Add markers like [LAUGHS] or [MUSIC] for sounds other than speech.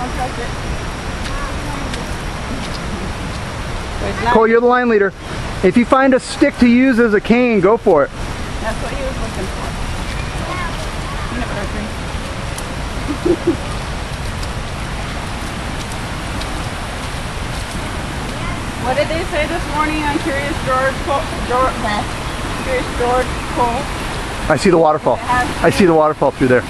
don't touch it. Cole, you're the line leader. If you find a stick to use as a cane, go for it. That's what he was looking for. Peanut [LAUGHS] butter what did they say this morning on Curious George? Cole, George Curious George Cole? I see the waterfall. I see the waterfall through there.